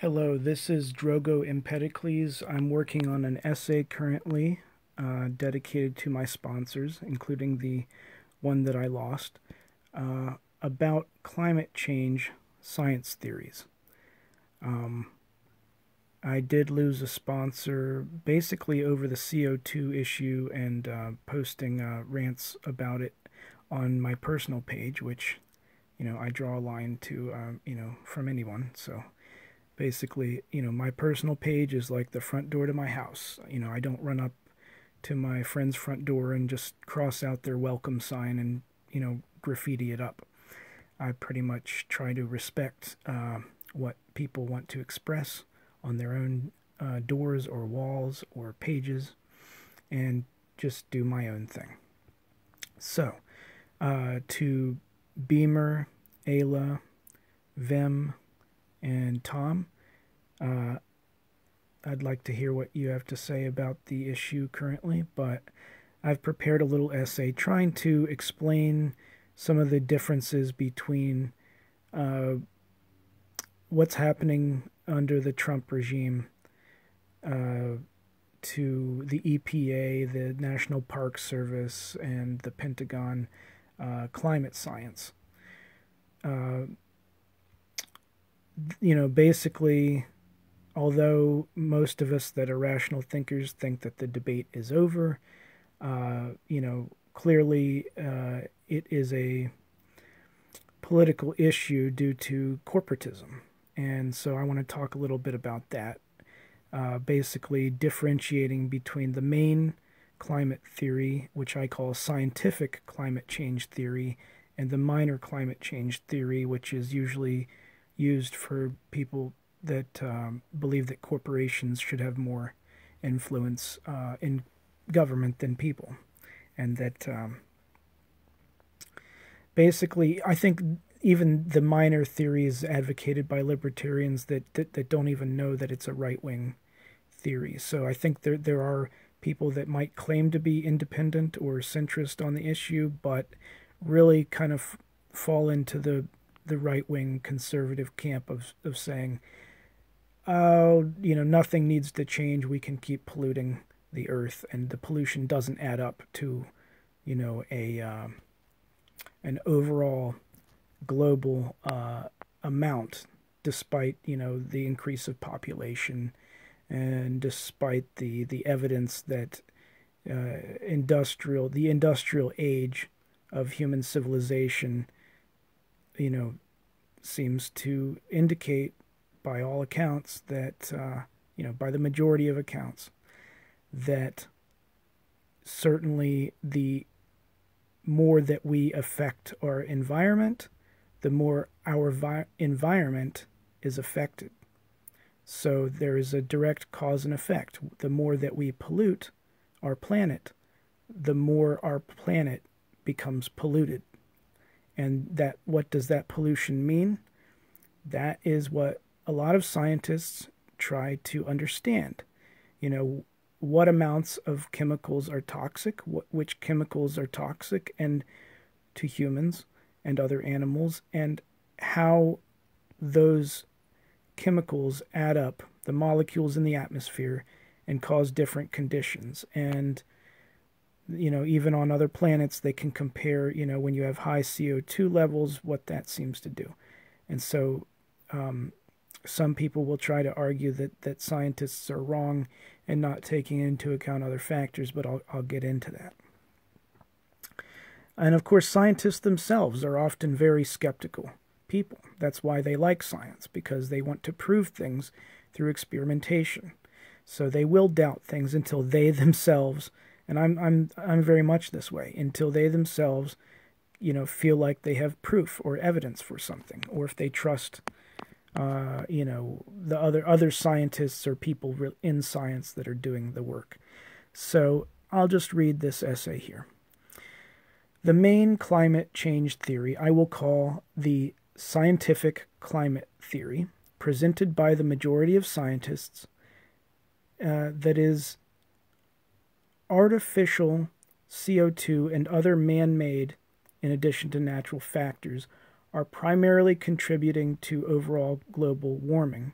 Hello, this is Drogo Empedocles. I'm working on an essay currently uh, dedicated to my sponsors, including the one that I lost, uh, about climate change science theories. Um, I did lose a sponsor basically over the CO2 issue and uh, posting uh, rants about it on my personal page, which, you know, I draw a line to, uh, you know, from anyone, so basically, you know, my personal page is like the front door to my house. You know, I don't run up to my friend's front door and just cross out their welcome sign and, you know, graffiti it up. I pretty much try to respect uh, what people want to express on their own uh, doors or walls or pages and just do my own thing. So, uh, to Beamer, Ayla, Vim, and Tom. Uh, I'd like to hear what you have to say about the issue currently, but I've prepared a little essay trying to explain some of the differences between uh, what's happening under the Trump regime uh, to the EPA, the National Park Service, and the Pentagon uh, climate science. You know, basically, although most of us that are rational thinkers think that the debate is over, uh, you know, clearly uh, it is a political issue due to corporatism. And so I want to talk a little bit about that, uh, basically differentiating between the main climate theory, which I call scientific climate change theory, and the minor climate change theory, which is usually used for people that um, believe that corporations should have more influence uh, in government than people. And that um, basically, I think even the minor theories advocated by libertarians that, that, that don't even know that it's a right wing theory. So I think there, there are people that might claim to be independent or centrist on the issue, but really kind of fall into the the right wing conservative camp of of saying, oh, you know, nothing needs to change. We can keep polluting the earth, and the pollution doesn't add up to, you know, a um, an overall global uh, amount, despite you know the increase of population, and despite the the evidence that uh, industrial the industrial age of human civilization you know, seems to indicate by all accounts that, uh, you know, by the majority of accounts, that certainly the more that we affect our environment, the more our vi- environment is affected. So there is a direct cause and effect. The more that we pollute our planet, the more our planet becomes polluted. And that what does that pollution mean? That is what a lot of scientists try to understand. You know, what amounts of chemicals are toxic, what, which chemicals are toxic and to humans and other animals, and how those chemicals add up, the molecules in the atmosphere, and cause different conditions. And you know, even on other planets, they can compare, you know, when you have high CO2 levels, what that seems to do. And so um, some people will try to argue that, that scientists are wrong and not taking into account other factors, but I'll, I'll get into that. And of course, scientists themselves are often very skeptical people. That's why they like science, because they want to prove things through experimentation. So they will doubt things until they themselves and I'm I'm I'm very much this way until they themselves, you know, feel like they have proof or evidence for something, or if they trust, uh, you know, the other other scientists or people in science that are doing the work. So I'll just read this essay here. The main climate change theory I will call the scientific climate theory, presented by the majority of scientists, uh, that is artificial CO2 and other man made, in addition to natural factors, are primarily contributing to overall global warming,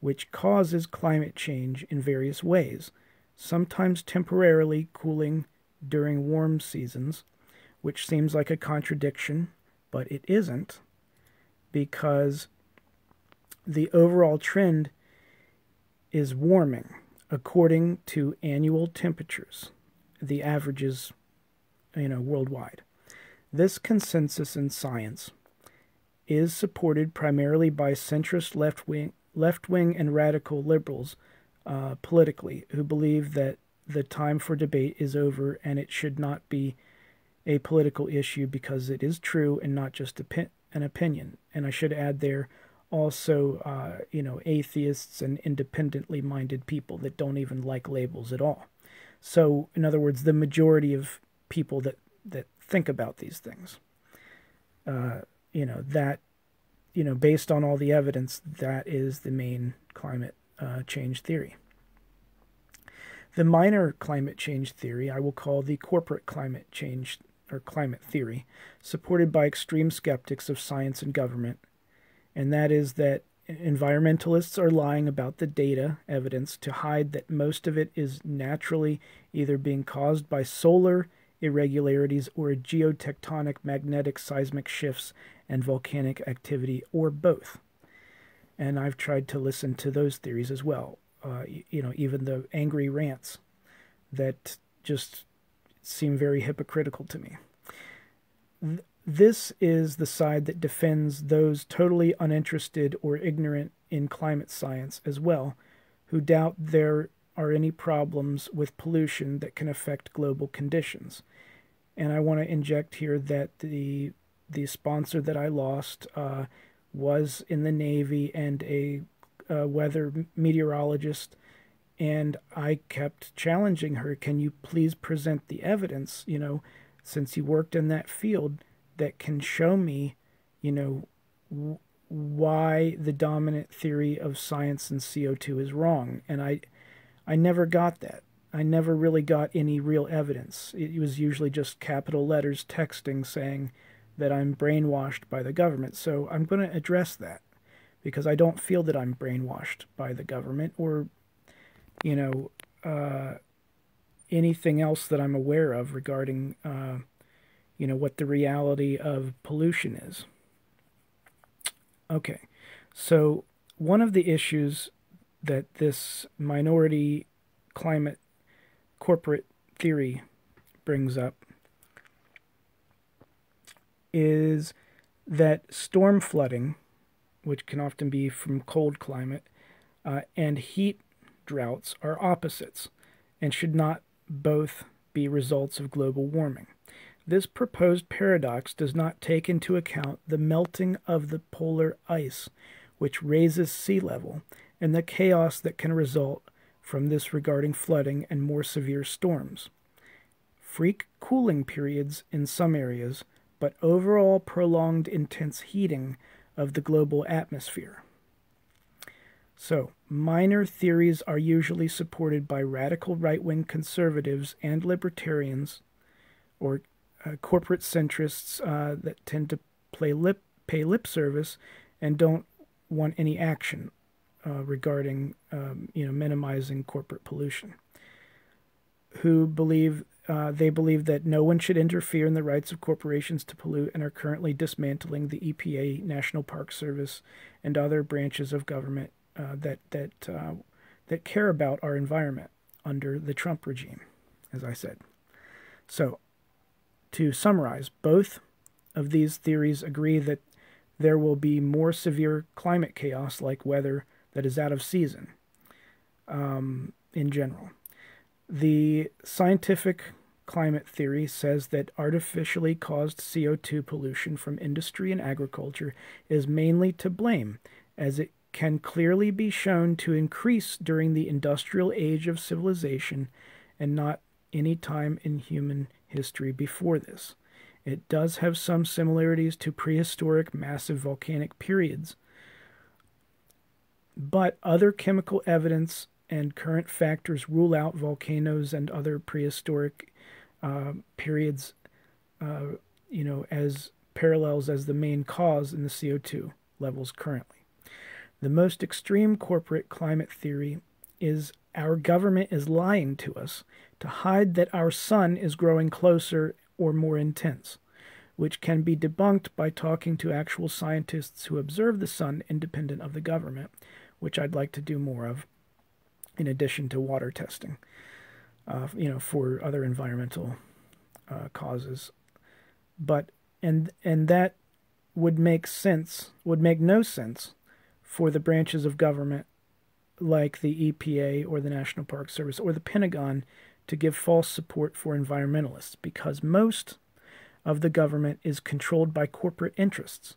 which causes climate change in various ways, sometimes temporarily cooling during warm seasons, which seems like a contradiction, but it isn't, because the overall trend is warming according to annual temperatures, the averages, you know, worldwide. This consensus in science is supported primarily by centrist left wing, left wing and radical liberals uh, politically who believe that the time for debate is over and it should not be a political issue because it is true and not just a an opinion. And I should add there also, uh, you know, atheists and independently minded people that don't even like labels at all. So, in other words, the majority of people that, that think about these things, uh, you know, that, you know, based on all the evidence, that is the main climate uh, change theory. The minor climate change theory I will call the corporate climate change or climate theory, supported by extreme skeptics of science and government, and that is that environmentalists are lying about the data evidence to hide that most of it is naturally either being caused by solar irregularities or geotectonic magnetic seismic shifts and volcanic activity, or both. And I've tried to listen to those theories as well. Uh, you know, even the angry rants that just seem very hypocritical to me. This is the side that defends those totally uninterested or ignorant in climate science as well, who doubt there are any problems with pollution that can affect global conditions. And I want to inject here that the the sponsor that I lost uh, was in the Navy and a, a weather meteorologist and I kept challenging her, can you please present the evidence, you know, since you worked in that field that can show me, you know, why the dominant theory of science and CO2 is wrong. And I I never got that. I never really got any real evidence. It was usually just capital letters texting saying that I'm brainwashed by the government. So I'm going to address that because I don't feel that I'm brainwashed by the government or you know, uh, anything else that I'm aware of regarding, uh, you know, what the reality of pollution is. Okay, so one of the issues that this minority climate corporate theory brings up is that storm flooding, which can often be from cold climate, uh, and heat droughts are opposites and should not both be results of global warming. This proposed paradox does not take into account the melting of the polar ice, which raises sea level, and the chaos that can result from this regarding flooding and more severe storms. Freak cooling periods in some areas, but overall prolonged intense heating of the global atmosphere. So, minor theories are usually supported by radical right wing conservatives and libertarians, or uh, corporate centrists uh, that tend to play lip, pay lip service and don't want any action uh, regarding um, you know minimizing corporate pollution. Who believe uh, they believe that no one should interfere in the rights of corporations to pollute and are currently dismantling the EPA, National Park Service, and other branches of government uh, that that uh, that care about our environment under the Trump regime, as I said. So, to summarize, both of these theories agree that there will be more severe climate chaos, like weather that is out of season. Um, in general, the scientific climate theory says that artificially caused CO2 pollution from industry and agriculture is mainly to blame, as it can clearly be shown to increase during the industrial age of civilization and not any time in human history before this. It does have some similarities to prehistoric massive volcanic periods, but other chemical evidence and current factors rule out volcanoes and other prehistoric uh, periods, uh, you know, as parallels as the main cause in the CO2 levels currently. The most extreme corporate climate theory is our government is lying to us to hide that our sun is growing closer or more intense, which can be debunked by talking to actual scientists who observe the sun independent of the government, which I'd like to do more of, in addition to water testing, uh, you know, for other environmental uh, causes. But and and that would make sense would make no sense for the branches of government like the EPA or the National Park Service or the Pentagon to give false support for environmentalists because most of the government is controlled by corporate interests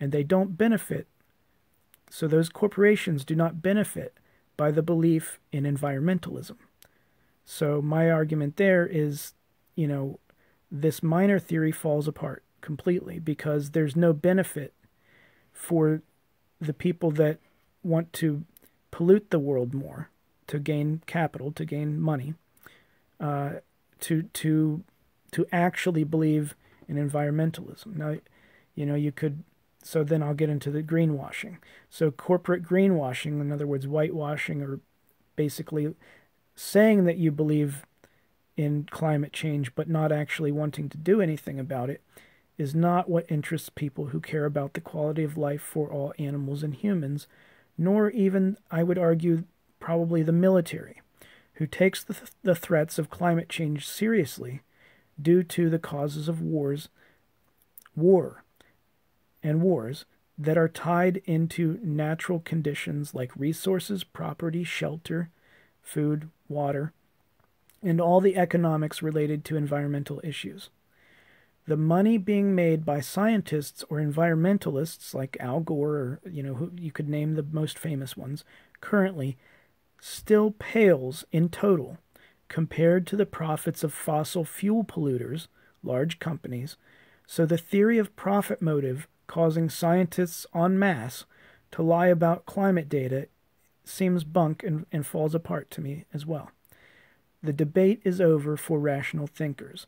and they don't benefit. So those corporations do not benefit by the belief in environmentalism. So my argument there is, you know, this minor theory falls apart completely because there's no benefit for the people that want to pollute the world more to gain capital, to gain money, uh, to to to actually believe in environmentalism. Now, you know, you could. So then I'll get into the greenwashing. So corporate greenwashing, in other words, whitewashing, or basically saying that you believe in climate change but not actually wanting to do anything about it, is not what interests people who care about the quality of life for all animals and humans, nor even, I would argue, probably the military, who takes the, th- the threats of climate change seriously due to the causes of wars, war, and wars that are tied into natural conditions like resources, property, shelter, food, water, and all the economics related to environmental issues. The money being made by scientists or environmentalists like Al Gore, or you know, who you could name the most famous ones, currently still pales in total compared to the profits of fossil fuel polluters, large companies. So the theory of profit motive causing scientists en masse to lie about climate data seems bunk and, and falls apart to me as well. The debate is over for rational thinkers,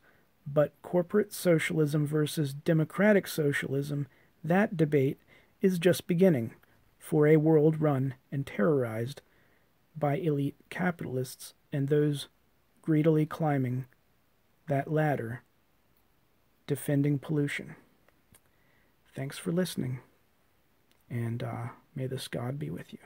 but corporate socialism versus democratic socialism, that debate is just beginning for a world run and terrorized by elite capitalists and those greedily climbing that ladder, defending pollution. Thanks for listening, and uh, may this God be with you.